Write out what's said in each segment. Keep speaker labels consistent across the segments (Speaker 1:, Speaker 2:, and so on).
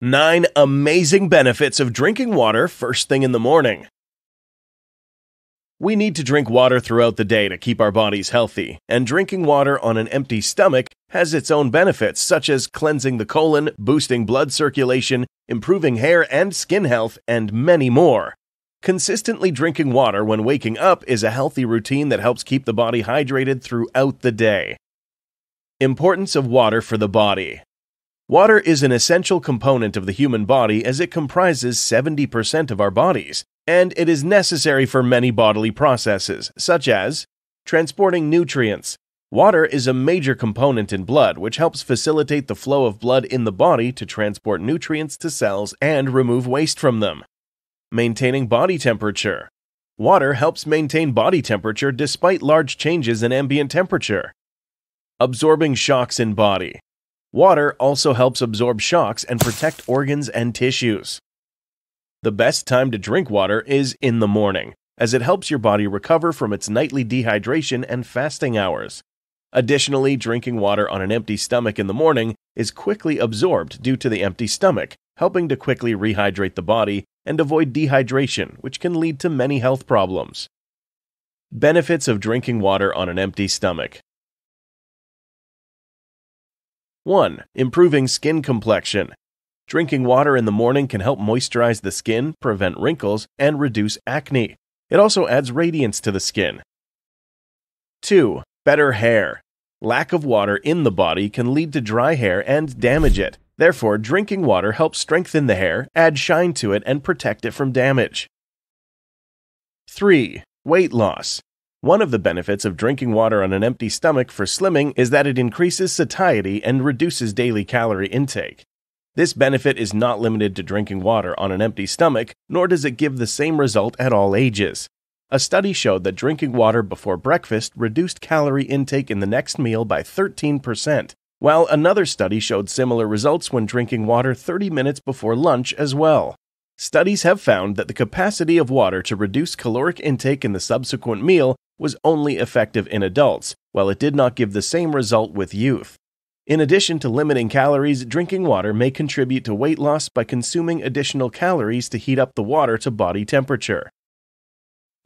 Speaker 1: 9 amazing benefits of drinking water first thing in the morning. We need to drink water throughout the day to keep our bodies healthy, and drinking water on an empty stomach has its own benefits, such as cleansing the colon, boosting blood circulation, improving hair and skin health, and many more. Consistently drinking water when waking up is a healthy routine that helps keep the body hydrated throughout the day. Importance of water for the body. Water is an essential component of the human body as it comprises 70% of our bodies, and it is necessary for many bodily processes, such as transporting nutrients. Water is a major component in blood, which helps facilitate the flow of blood in the body to transport nutrients to cells and remove waste from them. Maintaining body temperature. Water helps maintain body temperature despite large changes in ambient temperature. Absorbing shocks in body. Water also helps absorb shocks and protect organs and tissues. The best time to drink water is in the morning, as it helps your body recover from its nightly dehydration and fasting hours. Additionally, drinking water on an empty stomach in the morning is quickly absorbed due to the empty stomach, helping to quickly rehydrate the body and avoid dehydration, which can lead to many health problems. Benefits of drinking water on an empty stomach 1. Improving skin complexion. Drinking water in the morning can help moisturize the skin, prevent wrinkles, and reduce acne. It also adds radiance to the skin. 2. Better hair. Lack of water in the body can lead to dry hair and damage it. Therefore, drinking water helps strengthen the hair, add shine to it, and protect it from damage. 3. Weight loss. One of the benefits of drinking water on an empty stomach for slimming is that it increases satiety and reduces daily calorie intake. This benefit is not limited to drinking water on an empty stomach, nor does it give the same result at all ages. A study showed that drinking water before breakfast reduced calorie intake in the next meal by 13%, while another study showed similar results when drinking water 30 minutes before lunch as well. Studies have found that the capacity of water to reduce caloric intake in the subsequent meal was only effective in adults, while it did not give the same result with youth. In addition to limiting calories, drinking water may contribute to weight loss by consuming additional calories to heat up the water to body temperature.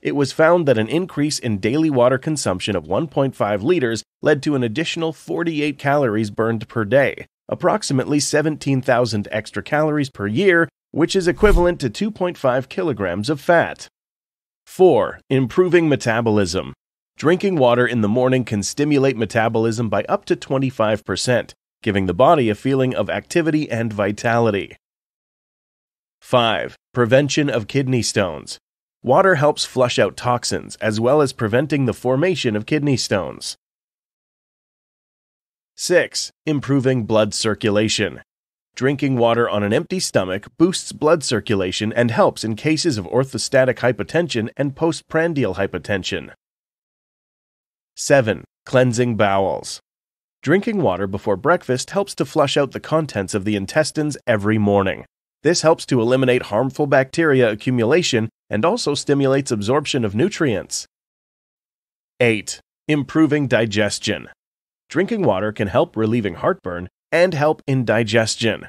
Speaker 1: It was found that an increase in daily water consumption of 1.5 liters led to an additional 48 calories burned per day, approximately 17,000 extra calories per year, which is equivalent to 2.5 kilograms of fat. 4. Improving metabolism. Drinking water in the morning can stimulate metabolism by up to 25%, giving the body a feeling of activity and vitality. 5. Prevention of kidney stones. Water helps flush out toxins as well as preventing the formation of kidney stones. 6. Improving blood circulation. Drinking water on an empty stomach boosts blood circulation and helps in cases of orthostatic hypotension and postprandial hypotension. 7. Cleansing bowels. Drinking water before breakfast helps to flush out the contents of the intestines every morning. This helps to eliminate harmful bacteria accumulation and also stimulates absorption of nutrients. 8. Improving digestion. Drinking water can help relieving heartburn and help in digestion.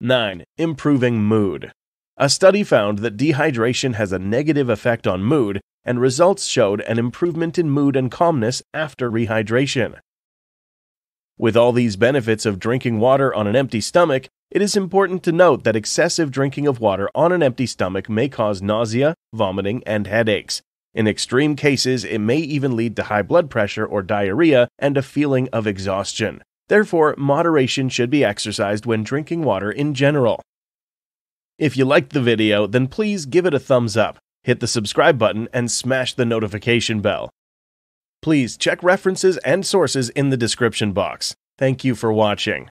Speaker 1: 9. Improving mood. A study found that dehydration has a negative effect on mood and results showed an improvement in mood and calmness after rehydration. With all these benefits of drinking water on an empty stomach, it is important to note that excessive drinking of water on an empty stomach may cause nausea, vomiting, and headaches. In extreme cases, it may even lead to high blood pressure or diarrhea and a feeling of exhaustion. Therefore, moderation should be exercised when drinking water in general. If you liked the video, then please give it a thumbs up hit the subscribe button, and smash the notification bell. Please check references and sources in the description box. Thank you for watching.